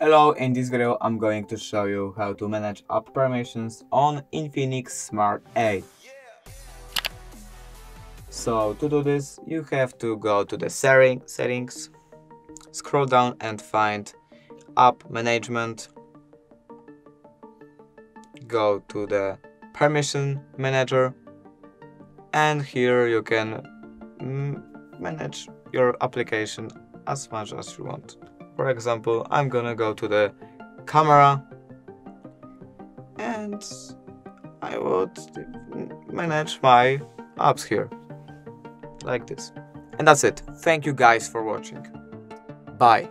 Hello, in this video I'm going to show you how to manage app permissions on Infinix Smart 8. So to do this you have to go to the settings, scroll down and find app management, go to the permission manager and here you can mm, manage your application as much as you want. For example, I'm gonna go to the camera and I would manage my apps here like this. And that's it. Thank you guys for watching. Bye.